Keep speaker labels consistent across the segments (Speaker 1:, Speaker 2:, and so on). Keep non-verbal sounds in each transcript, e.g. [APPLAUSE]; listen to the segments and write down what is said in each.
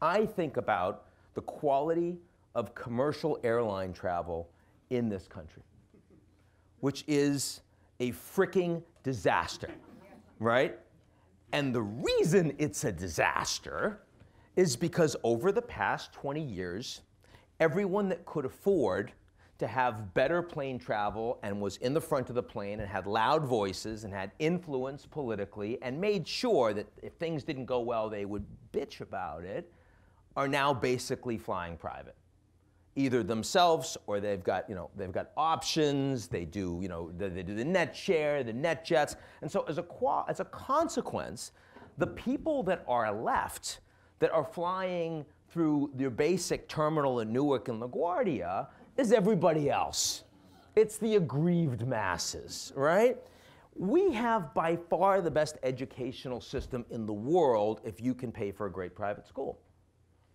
Speaker 1: I think about the quality of commercial airline travel in this country, which is a freaking disaster, right? And the reason it's a disaster is because over the past 20 years, everyone that could afford to have better plane travel and was in the front of the plane and had loud voices and had influence politically and made sure that if things didn't go well, they would bitch about it, are now basically flying private. Either themselves or they've got, you know, they've got options, they do, you know, they, they do the jet share, the NetJets. And so as a, as a consequence, the people that are left that are flying through their basic terminal in Newark and LaGuardia is everybody else. It's the aggrieved masses, right? We have by far the best educational system in the world if you can pay for a great private school.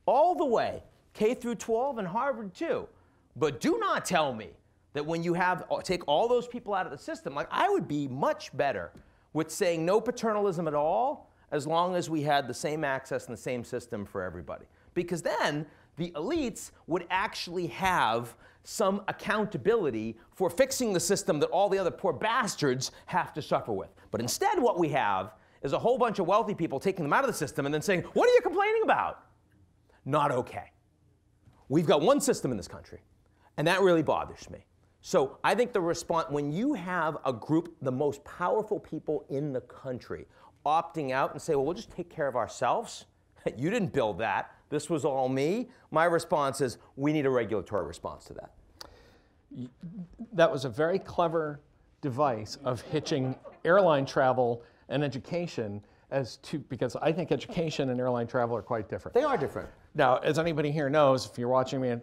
Speaker 1: All the way, K through 12 and Harvard too. But do not tell me that when you have uh, take all those people out of the system, like I would be much better with saying no paternalism at all as long as we had the same access and the same system for everybody. Because then the elites would actually have some accountability for fixing the system that all the other poor bastards have to suffer with. But instead, what we have is a whole bunch of wealthy people taking them out of the system and then saying, What are you complaining about? Not okay. We've got one system in this country, and that really bothers me. So I think the response, when you have a group, the most powerful people in the country, opting out and say, Well, we'll just take care of ourselves. [LAUGHS] You didn't build that this was all me, my response is we need a regulatory response to that.
Speaker 2: That was a very clever device of hitching airline travel and education as to because I think education and airline travel are quite different.
Speaker 1: They are different.
Speaker 2: Now, as anybody here knows, if you're watching me,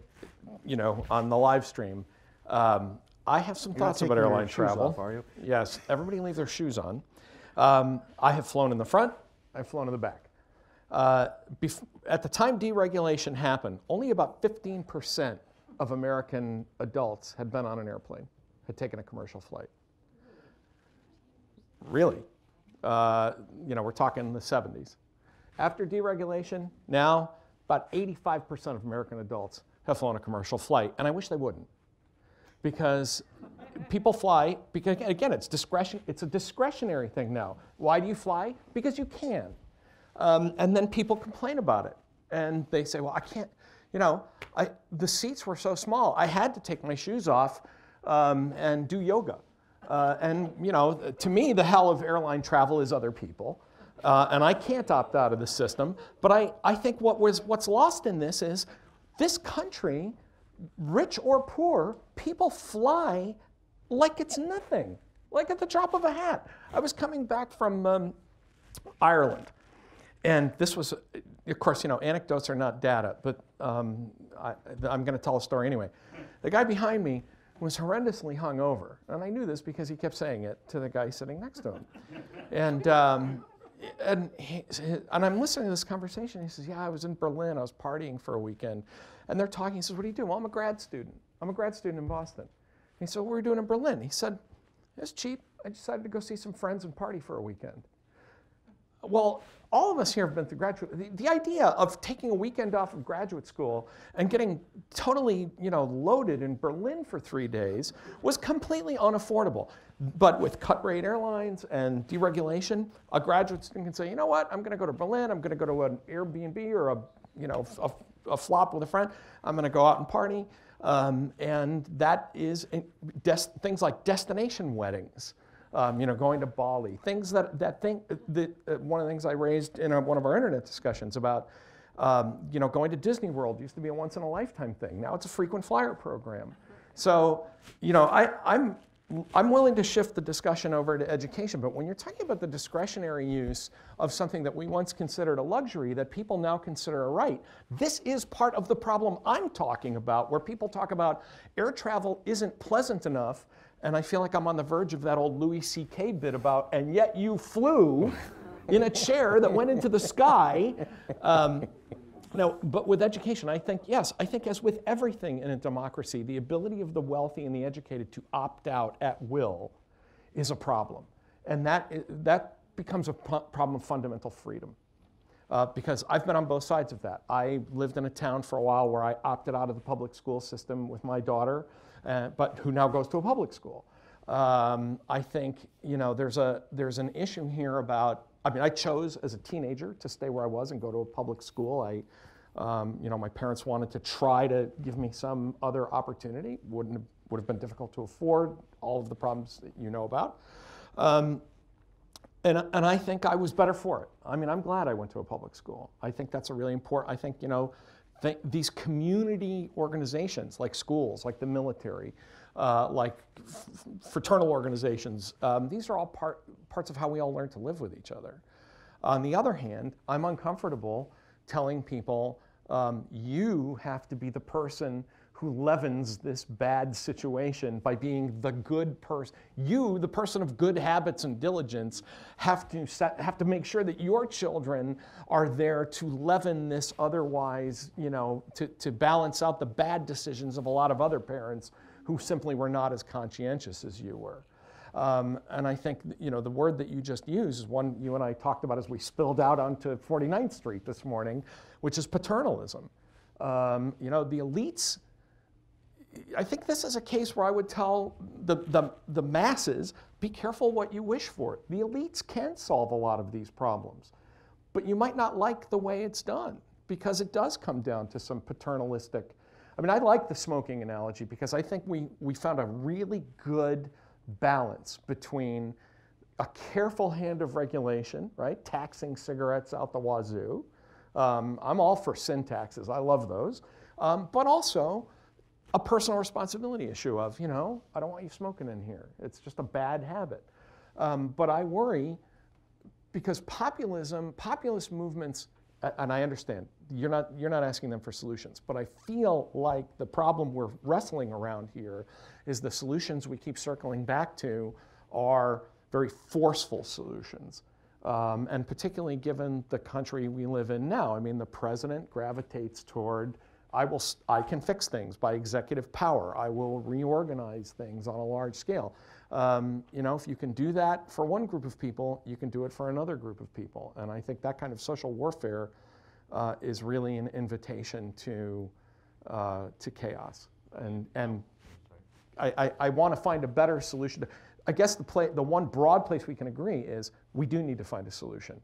Speaker 2: you know, on the live stream, um, I have some
Speaker 3: you're
Speaker 2: thoughts about airline travel.
Speaker 3: Off, are you?
Speaker 2: Yes, everybody leave their shoes on. Um, I have flown in the front. I've flown in the back. Uh, at the time deregulation happened, only about 15% of American adults had been on an airplane, had taken a commercial flight. Really? Uh, you know, we're talking the 70s. After deregulation, now about 85% of American adults have flown a commercial flight, and I wish they wouldn't. Because people fly, because again, it's discretion, it's a discretionary thing now. Why do you fly? Because you can. Um, and then people complain about it. And they say, well, I can't, you know, I, the seats were so small. I had to take my shoes off um, and do yoga. Uh, and, you know, to me, the hell of airline travel is other people. Uh, and I can't opt out of the system. But I, I think what was, what's lost in this is this country, rich or poor, people fly like it's nothing, like at the drop of a hat. I was coming back from um, Ireland. And this was, of course, you know, anecdotes are not data, but um, I, am going to tell a story anyway. The guy behind me was horrendously hungover, and I knew this because he kept saying it to the guy sitting next to him. And um, and, he, and I'm listening to this conversation. He says, "Yeah, I was in Berlin. I was partying for a weekend." And they're talking. He says, "What do you do?" Well, I'm a grad student. I'm a grad student in Boston. he said, "What were you doing in Berlin?" He said, "It's cheap. I decided to go see some friends and party for a weekend." Well, all of us here have been through graduate. The, the, idea of taking a weekend off of graduate school and getting totally, you know, loaded in Berlin for three days was completely unaffordable. But with cut rate airlines and deregulation, a graduate student can say, you know what, I'm going to go to Berlin. I'm going to go to an Airbnb or a, you know, a, a flop with a friend. I'm going to go out and party. Um, and that is things like destination weddings um, you know, going to Bali, things that, that thing, that, uh, one of the things I raised in a, one of our internet discussions about, um, you know, going to Disney World used to be a once in a lifetime thing. Now it's a frequent flyer program. So, you know, I, I'm, I'm willing to shift the discussion over to education, but when you're talking about the discretionary use of something that we once considered a luxury that people now consider a right, this is part of the problem I'm talking about, where people talk about air travel isn't pleasant enough and I feel like I'm on the verge of that old Louis C.K. bit about, and yet you flew [LAUGHS] in a chair that went into the sky. Um, now, but with education, I think, yes, I think as with everything in a democracy, the ability of the wealthy and the educated to opt out at will is a problem. And that, that becomes a problem of fundamental freedom. Uh, because I've been on both sides of that. I lived in a town for a while where I opted out of the public school system with my daughter, uh, but who now goes to a public school. Um, I think you know there's a there's an issue here about. I mean, I chose as a teenager to stay where I was and go to a public school. I, um, you know, my parents wanted to try to give me some other opportunity. Wouldn't would have been difficult to afford. All of the problems that you know about. Um, and, and I think I was better for it. I mean, I'm glad I went to a public school. I think that's a really important, I think, you know, th- these community organizations like schools, like the military, uh, like fraternal organizations, um, these are all part, parts of how we all learn to live with each other. On the other hand, I'm uncomfortable telling people, um, you have to be the person who leavens this bad situation by being the good person. You, the person of good habits and diligence, have to, set, have to make sure that your children are there to leaven this otherwise, you know, to, to balance out the bad decisions of a lot of other parents who simply were not as conscientious as you were. Um, and I think you know the word that you just used is one you and I talked about as we spilled out onto 49th Street this morning, which is paternalism. Um, you know the elites I think this is a case where I would tell the, the, the masses be careful what you wish for. The elites can solve a lot of these problems, but you might not like the way it's done because it does come down to some paternalistic. I mean, I like the smoking analogy because I think we, we found a really good balance between a careful hand of regulation, right? Taxing cigarettes out the wazoo. Um, I'm all for sin taxes, I love those. Um, but also, a personal responsibility issue of, you know, I don't want you smoking in here. It's just a bad habit. Um, but I worry because populism, populist movements, and I understand you're not you're not asking them for solutions, but I feel like the problem we're wrestling around here is the solutions we keep circling back to are very forceful solutions. Um, and particularly given the country we live in now, I mean, the president gravitates toward I, will, I can fix things by executive power. I will reorganize things on a large scale. Um, you know, if you can do that for one group of people, you can do it for another group of people. And I think that kind of social warfare uh, is really an invitation to, uh, to chaos. And, and I, I, I want to find a better solution. I guess the, play, the one broad place we can agree is we do need to find a solution.